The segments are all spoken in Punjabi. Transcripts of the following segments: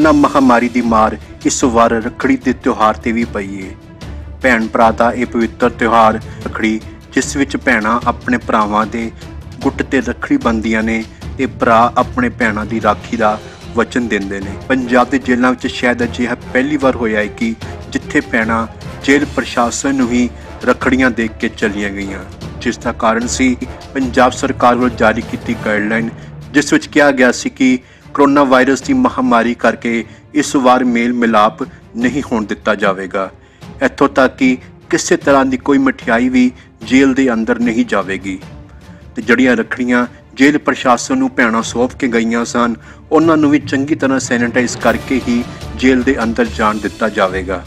ਨਾ ਮਹਾਮਾਰੀ ਦੀ ਮਾਰ ਇਸ ਵਾਰ ਰੱਖੜੀ ਦੇ ਤਿਉਹਾਰ ਤੇ ਵੀ ਪਈ ਏ। ਭੈਣ ਭਰਾ ਦਾ ਇਹ ਪਵਿੱਤਰ ਤਿਉਹਾਰ ਰੱਖੜੀ, ਜਿਸ ਵਿੱਚ ਭੈਣਾਂ ਆਪਣੇ ਭਰਾਵਾਂ ਦੇ ਗੁੱਟ ਤੇ ਰੱਖੜੀ ਬੰਦੀਆਂ ਨੇ ਤੇ ਭਰਾ ਆਪਣੇ ਭੈਣਾਂ ਦੀ ਰਾਖੀ ਦਾ ਵਚਨ ਦਿੰਦੇ ਨੇ। ਪੰਜਾਬ ਦੇ ਜੇਲ੍ਹਾਂ ਵਿੱਚ ਸ਼ਾਇਦ ਅਜਿਹਾ ਪਹਿਲੀ ਵਾਰ ਹੋਇਆ ਹੈ ਕਿ ਜਿੱਥੇ ਭੈਣਾਂ ਜੇਲ੍ਹ ਪ੍ਰਸ਼ਾਸਨ ਨੂੰ ਹੀ ਰੱਖੜੀਆਂ ਦੇ ਕੇ ਚਲੀਆਂ ਗਈਆਂ। ਜਿਸ ਦਾ ਕਾਰਨ ਸੀ, ਪੰਜਾਬ ਸਰਕਾਰ ਵੱਲੋਂ ਜਾਰੀ ਕੀਤੀ ਗਾਈਡਲਾਈਨ ਜਿਸ ਵਿੱਚ ਕਿਹਾ ਗਿਆ ਸੀ ਕਿ ਕਰੋਨਾ ਵਾਇਰਸ ਦੀ ਮਹਾਮਾਰੀ ਕਰਕੇ ਇਸ ਵਾਰ ਮੇਲ ਮਿਲਾਪ ਨਹੀਂ ਹੋਣ ਦਿੱਤਾ ਜਾਵੇਗਾ। ਇੱਥੋਂ ਤੱਕ ਕਿ ਕਿਸੇ ਤਰ੍ਹਾਂ ਦੀ ਕੋਈ ਮਠਿਆਈ ਵੀ ਜੇਲ੍ਹ ਦੇ ਅੰਦਰ ਨਹੀਂ ਜਾਵੇਗੀ। ਤੇ ਜਿਹੜੀਆਂ ਰੱਖੜੀਆਂ ਜੇਲ੍ਹ ਪ੍ਰਸ਼ਾਸਨ ਨੂੰ ਭੈਣਾਂ ਸੌਂਪ ਕੇ ਗਈਆਂ ਸਨ, ਉਹਨਾਂ ਨੂੰ ਵੀ ਚੰਗੀ ਤਰ੍ਹਾਂ ਸੈਨੀਟਾਈਜ਼ ਕਰਕੇ ਹੀ ਜੇਲ੍ਹ ਦੇ ਅੰਦਰ ਜਾਣ ਦਿੱਤਾ ਜਾਵੇਗਾ।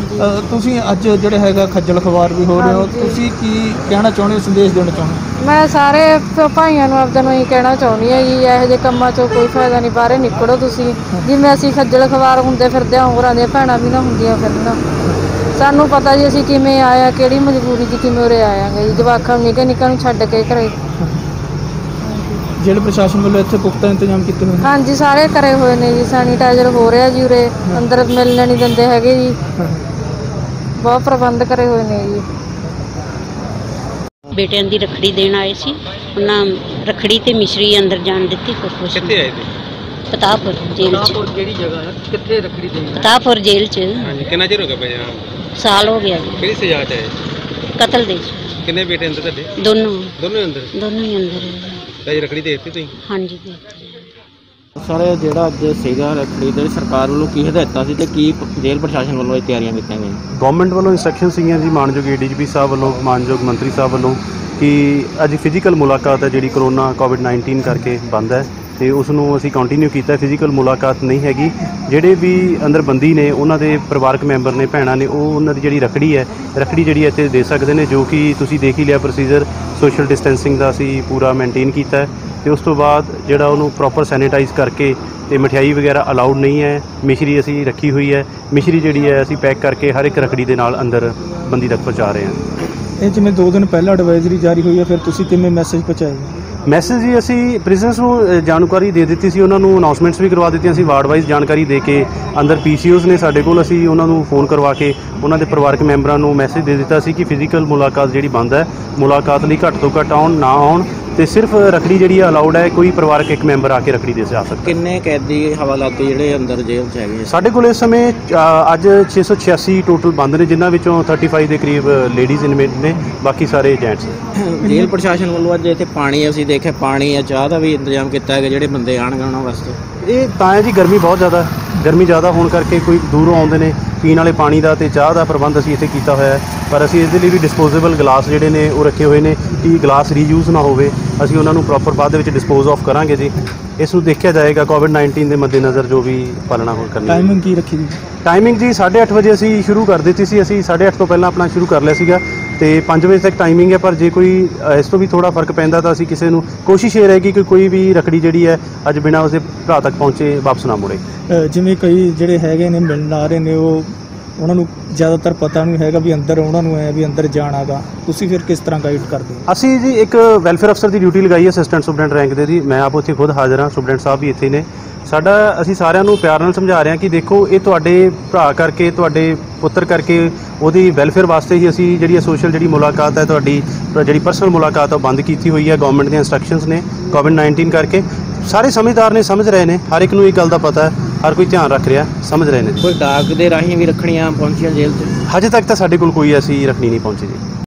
ਅ, ਤੁਸੀਂ ਅੱਜ ਜਿਹੜੇ ਹੈਗਾ ਖੱਜਲ ਖਵਾਰ ਵੀ ਹੋ ਰਹੇ ਹੋ ਹਾਂਜੀ। ਤੁਸੀਂ ਕੀ ਕਹਿਣਾ ਚਾਹੁੰਦੇ ਹੋ ਸੰਦੇਸ਼ ਦੇਣਾ ਚਾਹੁੰਦੇ ਹੋ? ਮੈਂ ਸਾਰੇ ਭ- ਭਾਈਆਂ ਨੂੰ ਆਪਦਿਆਂ ਨੂੰ ਇਹ ਕਹਿਣਾ ਚਾਹੁੰਦੀ ਹਾਂ ਜੀ ਇਹੋ ਜਿਹੇ ਕੰਮਾਂ 'ਚੋਂ ਕੋਈ ਫਾਇਦਾ ਨਹੀਂ ਬਾਹਰੇ ਨਿਕਲੋ ਤੁਸੀਂ। ਜਿਵੇਂ ਅਸੀਂ ਖੱਜਲ ਖਵਾਰ ਹੁੰਦੇ ਫਿਰਦੇ ਹਾਂ ਹੋਰਾਂ ਦੀਆਂ ਭੈਣਾਂ ਵੀ ਨਾ ਹੁੰਦੀਆਂ ਫਿਰਨ। ਸਾਨੂੰ ਪਤਾ ਜੀ ਅਸੀਂ ਕਿਵੇਂ ਆਇਆ ਕਿਹੜੀ ਮਜਬੂਰੀ 'ਚ ਕਿਵੇਂ ਉਰੇ ਆਇਆਂਗੇ ਜੀ ਜਵਾਕਾਂ ਨੂੰ ਨਿੱਕੇ ਨਿੱਕਾਂ ਨੂੰ ਛੱਡ ਕੇ ਘਰੇ। ਜੇਲ੍ਹ ਪ੍ਰਸ਼ਾਸਨ ਵੱਲੋਂ ਇੱਥੇ ਪੁਖਤਾ ਇੰਤਜ਼ਾਮ ਕੀਤੇ ਹੋਏ ਨੇ? ਹਾਂਜੀ ਸਾਰੇ ਕਰੇ ਹੋਏ ਨੇ ਜੀ ਸੈਨੀਟਾਈਜ਼ਰ ਹੋ ਰਿਹਾ ਜੀ ਉਰੇ ਅੰਦਰ ਮਿਲਣ ਨਹੀਂ ਦਿੰਦੇ ਹੈਗੇ ਜੀ। ਬਹੁਤ ਪ੍ਰਬੰਧ ਕਰੇ ਹੋਏ ਨੇ ਜੀ। ਬੇਟਿਆਂ ਦੀ ਰੱਖੜੀ ਦੇਣ ਆਏ ਸੀ। ਉਹਨਾਂ ਰੱਖੜੀ ਤੇ ਮਿਸ਼ਰੀ ਅੰਦਰ ਜਾਣ ਦਿੱਤੀ ਕੁਛ ਕਿੱਥੇ ਆਏ ਤੇ ਪਤਾਪੁਰ ਜੇਲ੍ਹ ਚ। ਕਿਹੜੀ ਜਗ੍ਹਾ ਹੈ? ਕਿੱਥੇ ਰੱਖੜੀ ਦੇਣੀ ਪਤਾਪੁਰ ਜੇਲ੍ਹ ਚ। ਹਾਂਜੀ ਕਿੰਨਾ ਚਿਰ ਹੋ ਗਿਆ ਭਾਈ? ਸਾਲ ਹੋ ਗਿਆ ਜੀ। ਕਿਹੜੀ ਸਜ਼ਾ ਚ ਆਏ? ਕਤਲ ਦੇ ਚ। ਕਿੰਨੇ ਬੇਟੇ ਅੰਦਰ ਤੁਹਾਡੇ? ਦੋਨੋਂ। ਦੋਨੋਂ ਅੰਦਰ? ਦੋਨੋਂ ਹੀ ਅੰਦਰ। ਹੈ। ਅੱਜ ਰੱਖੜੀ ਦੇ ਦਿੱਤੀ ਤੁਸੀਂ? ਹਾਂਜੀ ਦੇ ਦਿੱਤੇ। ਸਰ ਜਿਹੜਾ ਅੱਜ ਸੀਗਾ ਰੱਖੜੀ ਦੇ ਸਰਕਾਰ ਵੱਲੋਂ ਕੀ ਹਦਾਇਤਾਂ ਸੀ ਤੇ ਕੀ ਜੇਲ੍ਹ ਪ੍ਰਸ਼ਾਸਨ ਵੱਲੋਂ ਇਹ ਤਿਆਰੀਆਂ ਕੀਤੀਆਂ ਗਈਆਂ? ਗਵਰਨਮੈਂਟ ਵੱਲੋਂ ਇਨਸਟਰਕਸ਼ਨ ਸੀਗੀਆਂ ਜੀ, ਮਾਨਯੋਗ ਏਡੀਜੀਪੀ ਸਾਹਿਬ ਵੱਲੋਂ, ਮਾਨਯੋਗ ਮੰਤਰੀ ਸਾਹਿਬ ਵੱਲੋਂ ਕਿ ਅੱਜ ਫਿਜ਼ੀਕਲ ਮੁਲਾਕਾਤ ਹੈ ਜਿਹੜੀ ਕਰੋਨਾ ਕੋਵਿਡ-19 ਕਰਕੇ ਬੰਦ ਹੈ ਤੇ ਉਸ ਨੂੰ ਅਸੀਂ ਕੰਟੀਨਿਊ ਕੀਤਾ ਫਿਜ਼ੀਕਲ ਮੁਲਾਕਾਤ ਨਹੀਂ ਹੈਗੀ। ਜਿਹੜੇ ਵੀ ਅੰਦਰ ਬੰਦੀ ਨੇ, ਉਹਨਾਂ ਦੇ ਪਰਿਵਾਰਕ ਮੈਂਬਰ ਨੇ, ਭੈਣਾਂ ਨੇ, ਉਹ ਉਹਨਾਂ ਦੀ ਜਿਹੜੀ ਰਖੜੀ ਹੈ, ਰਖੜੀ ਜਿਹੜੀ ਇੱਥੇ ਦੇ ਸਕਦੇ ਨੇ, ਜੋ ਕਿ ਤੁਸੀਂ ਦੇਖ ਹੀ ਲਿਆ ਪ੍ਰੋਸੀਜਰ ਸੋਸ਼ਲ ਡਿਸਟੈਂਸਿੰਗ ਦਾ ਅਸੀਂ ਪੂਰਾ ਮੇਨਟੇਨ ਕੀਤਾ ਹੈ। ਤੇ ਉਸ ਤੋਂ ਬਾਅਦ ਜਿਹੜਾ ਉਹਨੂੰ ਪ੍ਰੋਪਰ ਸੈਨੀਟਾਈਜ਼ ਕਰਕੇ ਤੇ ਮਠਿਆਈ ਵਗੈਰਾ ਅਲਾਉਡ ਨਹੀਂ ਹੈ, ਮਿਸ਼ਰੀ ਅਸੀਂ ਰੱਖੀ ਹੋਈ ਹੈ। ਮਿਸ਼ਰੀ ਜਿਹੜੀ ਹੈ ਅਸੀਂ ਪੈਕ ਕਰਕੇ ਹਰ ਇੱਕ ਰਖੜੀ ਦੇ ਨਾਲ ਅੰਦਰ ਬੰਦੀ ਤੱਕ ਪਹੁੰਚਾ ਰਹੇ ਹਾਂ। ਇਹ ਜਿਵੇਂ 2 ਦਿਨ ਪਹਿਲਾਂ ਐਡਵਾਈਜ਼ਰੀ ਜਾਰੀ ਹੋਈ ਹੈ, ਫਿਰ ਤੁਸੀਂ ਕਿਵੇਂ ਮੈਸੇਜ ਪਹੁੰਚਾਏ ਮੈਸੇਜ ਜੀ ਅਸੀਂ ਪ੍ਰਿਜ਼ਨਰਸ ਨੂੰ ਜਾਣਕਾਰੀ ਦੇ ਦਿੱਤੀ ਸੀ ਉਹਨਾਂ ਨੂੰ ਅਨਾਉਂਸਮੈਂਟਸ ਵੀ ਕਰਵਾ ਦਿੱਤੀਆਂ ਸੀ ਵਾਰਡ ਵਾਈਜ਼ ਜਾਣਕਾਰੀ ਦੇ ਕੇ ਅੰਦਰ ਪੀਸੀਓਜ਼ ਨੇ ਸਾਡੇ ਕੋਲ ਅਸੀਂ ਉਹਨਾਂ ਨੂੰ ਫੋਨ ਕਰਵਾ ਕੇ ਉਹਨਾਂ ਦੇ ਪਰਿਵਾਰਕ ਮੈਂਬਰਾਂ ਨੂੰ ਮੈਸੇਜ ਦੇ ਦਿੱਤਾ ਸੀ ਕਿ ਫਿਜ਼ੀਕਲ ਮੁਲਾਕਾਤ ਜਿਹੜੀ ਬੰਦ ਹੈ ਮੁਲਾਕਾਤ ਲਈ ਘੱਟ ਤੋਂ ਘੱਟ ਆਉਣ ਨਾ ਆਉਣ ਤੇ ਸਿਰਫ ਰਖੜੀ ਜਿਹੜੀ ਅਲਾਉਡ ਹੈ ਕੋਈ ਪਰਿਵਾਰਕ ਇੱਕ ਮੈਂਬਰ ਆ ਕੇ ਰਖੜੀ ਦੇ ਜਾ ਸਕਦਾ। ਕਿੰਨੇ ਕੈਦੀ ਹਵਾਲਾਤੀ ਜਿਹੜੇ ਅੰਦਰ ਜੇਲ੍ਹ 'ਚ ਹੈਗੇ ਸਾਡੇ ਕੋਲ ਇਸ ਸਮੇਂ ਅੱਜ 686 ਟੋਟਲ ਬੰਦ ਨੇ ਜਿਨ੍ਹਾਂ ਵਿੱਚੋਂ 35 ਦੇ ਕਰੀਬ ਲੇਡੀਜ਼ ਇਨਮੇਟ ਨੇ ਬਾਕੀ ਸਾਰੇ ਜੈਂਟਸ ਜੇਲ੍ਹ ਪ੍ਰਸ਼ਾਸਨ ਵੱਲੋਂ ਅੱਜ ਇੱਥੇ ਪਾਣੀ ਅਸੀਂ ਦੇਖਿਆ, ਪਾਣੀ ਆ ਚਾਹ ਦਾ ਵੀ ਇੰਤਜ਼ਾਮ ਕੀਤਾ ਹੈਗਾ ਜਿਹੜੇ ਬੰਦੇ ਆਣਗੇ ਉਹਨਾਂ ਵਾਸਤੇ ਇਹ ਤਾਂ ਹੈ ਜੀ, ਗਰਮੀ ਬਹੁਤ ਜ਼ਿਆਦਾ ਹੈ। ਗਰਮੀ ਜ਼ਿਆਦਾ ਹੋਣ ਕਰਕੇ ਕੋਈ ਦੂਰੋਂ ਆਉਂਦੇ ਨੇ ਪੀਣ ਵਾਲੇ ਪਾਣੀ ਦਾ ਤੇ ਚਾਹ ਦਾ ਪ੍ਰਬੰਧ ਅਸੀਂ ਇੱਥੇ ਕੀਤਾ ਹੋਇਆ ਹੈ। ਪਰ ਅਸੀਂ ਇਸ ਦੇ ਲਈ ਵੀ ਡਿਸਪੋਜ਼ੇਬਲ ਗਲਾਸ ਜਿਹੜੇ ਨੇ ਉਹ ਰੱਖੇ ਹੋਏ ਨੇ ਕਿ ਗਲਾਸ ਰੀਯੂਜ਼ ਨਾ ਹੋਵੇ। ਅਸੀਂ ਉਹਨਾਂ ਨੂੰ ਪ੍ਰੋਪਰ ਬਾਅਦ ਦੇ ਵਿੱਚ ਡਿਸਪੋਜ਼ ਆਫ ਕਰਾਂਗੇ ਜੀ। ਇਸ ਨੂੰ ਦੇਖਿਆ ਜਾਏਗਾ ਕੋਵਿਡ-19 ਦੇ ਮੱਦੇਨਜ਼ਰ ਜੋ ਵੀ ਪਾਲਣਾ ਹੋ ਕਰਨੀ ਟਾਈਮਿੰਗ ਕੀ ਰੱਖੀ ਜੀ ਟਾਈਮਿੰਗ ਜੀ 8:30 ਵਜੇ ਅਸੀਂ ਸ਼ੁਰੂ ਕਰ ਦਿੱਤੀ ਸੀ। ਅਸੀਂ 8:30 ਤੋਂ ਪਹਿਲਾਂ ਆਪਣਾ ਸ਼ੁਰੂ ਕਰ ਲਿਆ ਸੀਗਾ ਤੇ 5 ਵਜੇ ਤੱਕ ਟਾਈਮਿੰਗ ਹੈ ਪਰ ਜੇ ਕੋਈ ਇਸ ਤੋਂ ਵੀ ਥੋੜਾ ਫ਼ਰਕ ਪੈਂਦਾ ਤਾਂ ਅਸੀਂ ਕਿਸੇ ਨੂੰ ਕੋਸ਼ਿਸ਼ ਇਹ ਰਹੇਗੀ ਕਿ ਕੋਈ ਵੀ ਰਖੜੀ ਜਿਹੜੀ ਹੈ ਅੱਜ ਬਿਨਾਂ ਉਸਦੇ ਭਰਾ ਤੱਕ ਪਹੁੰਚੇ ਵਾਪਸ ਨਾ ਮੁੜੇ। ਜਿਵੇਂ ਕਈ ਜਿਹੜੇ ਹੈਗੇ ਨੇ ਮਿਲਣ ਆ ਰਹੇ ਨੇ ਉਹ ਉਹਨਾਂ ਨੂੰ ਜ਼ਿਆਦਾਤਰ ਪਤਾ ਨਹੀਂ ਹੈਗਾ ਵੀ ਅੰਦਰ ਉਹਨਾਂ ਨੂੰ ਹੈ ਵੀ ਅੰਦਰ ਜਾਣਾਗਾ ਤੁਸੀਂ ਫਿਰ ਕਿਸ ਤਰ੍ਹਾਂ ਗਾਈਡ ਕਰਦੇ ਹੋ? ਅਸੀਂ ਜੀ ਇੱਕ ਵੈਲਫੇਅਰ ਅਫਸਰ ਦੀ ਡਿਊਟੀ ਲਗਾਈ ਹੈ ਅਸਿਸਟੈਂਟ ਸੁਪਰਡੈਂਟ ਰੈਂਕ ਦੇ ਦੀ। ਮੈਂ ਆਪ ਉੱਥੇ ਖੁਦ ਹਾਜ਼ਰ ਹਾਂ ਸੁਪਰਡੈਂਟ ਸਾਹਿਬ ਵੀ ਇੱਥੇ ਨੇ। ਸਾਡਾ, ਅਸੀਂ ਸਾਰਿਆਂ ਨੂੰ ਪਿਆਰ ਨਾਲ ਸਮਝਾ ਰਹੇ ਹਾਂ ਕਿ ਦੇਖੋ, ਇਹ ਤੁਹਾਡੇ ਭਰਾ ਕਰਕੇ, ਤੁਹਾਡੇ ਪੁੱਤਰ ਕਰਕੇ, ਉਹਦੀ ਵੈਲਫੇਅਰ ਵਾਸਤੇ ਹੀ ਅਸੀਂ ਜਿਹੜੀ ਸੋਸ਼ਲ ਜਿਹੜੀ ਮੁਲਾਕਾਤ ਹੈ, ਤੁਹਾਡੀ, ਜਿਹੜੀ ਪਰਸਨਲ ਮੁਲਾਕਾਤ ਆ ਉਹ ਬੰਦ ਕੀਤੀ ਹੋਈ ਹੈ। ਗਵਰਨਮੈਂਟ ਦੀਆਂ ਇਨਸਟਰਕਸ਼ਨਸ ਨੇ ਕੋਵਿਡ-19 ਕਰਕੇ। ਸਾਰੇ ਸਮਝਦਾਰ ਨੇ ਸਮਝ ਰਹੇ ਨੇ। ਹਰ ਇੱਕ ਨੂੰ ਇਹ ਗੱਲ ਦਾ ਪਤਾ ਹੈ ਹਰ ਕੋਈ ਧਿਆਨ ਰੱਖ ਰਿਹਾ ਸਮਝ ਰਹੇ ਨੇ। ਕੋਈ ਡਾਕ ਦੇ ਰਾਹੀਂ ਵੀ ਰੱਖੜੀਆਂ ਪਹੁੰਚੀਆਂ ਜੇਲ੍ਹ 'ਚ? ਹਜੇ ਤੱਕ ਤਾਂ ਸਾਡੇ ਕੋਲ ਕੋਈ ਐਸੀ ਰੱਖਣੀ ਨਹੀਂ ਪਹੁੰਚੀ ਜੀ।